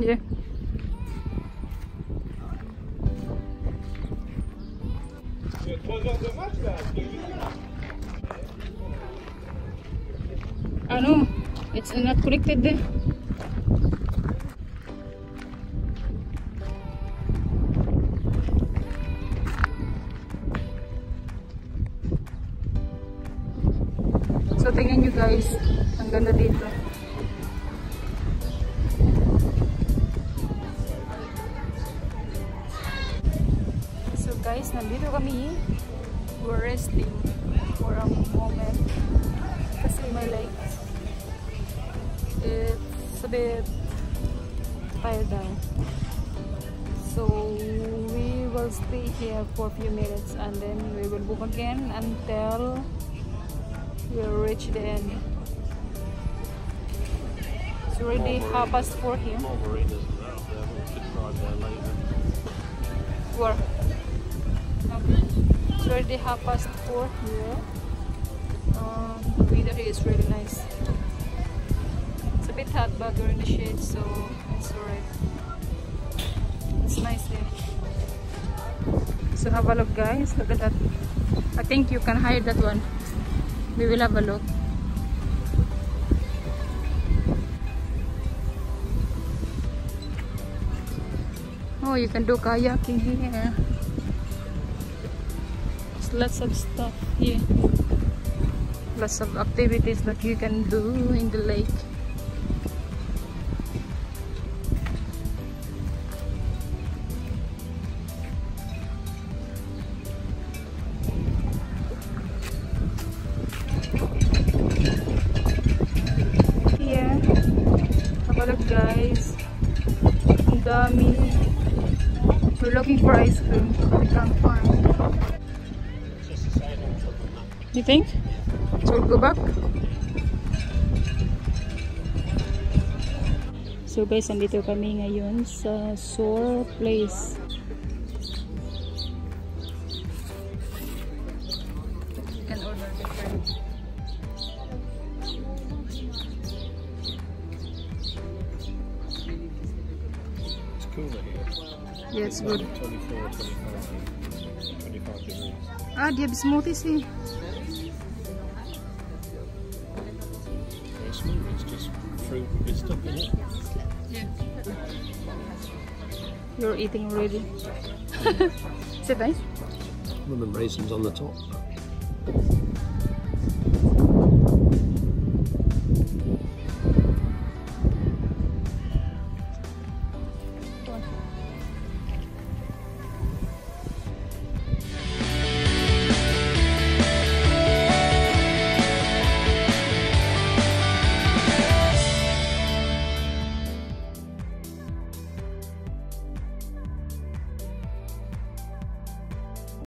Yeah. I know it's not connected. So tingnan nyo guys, ang ganda dito. Guys, nandito kami. We're resting for a moment. Kasi my legs, eh, it's a bit tired now. So we will stay here for a few minutes and then we will move again until we'll reach the end. It's already half past four here. More already half past four here. Um, the weather is really nice. It's a bit hot, but we're in the shade, so it's alright. It's nice here. So have a look, guys. Look at that. I think you can hide that one. We will have a look. Oh, you can do kayaking here. Lots of stuff here. Lots of activities that you can do in the lake. Here, have a look guys. Dami. We're looking for ice cream. We can't top. You think? So we'll go back? So guys, nandito kami ngayon sa Soar Place. You can order different. It's cooler here. Yeah, it's good. 24, 25, 25 degrees. Ah, they have smoothies here. Very smooth. It's just fruit with stuff in it. Yeah. You're eating already. Is it nice? Lemon raisins on the top.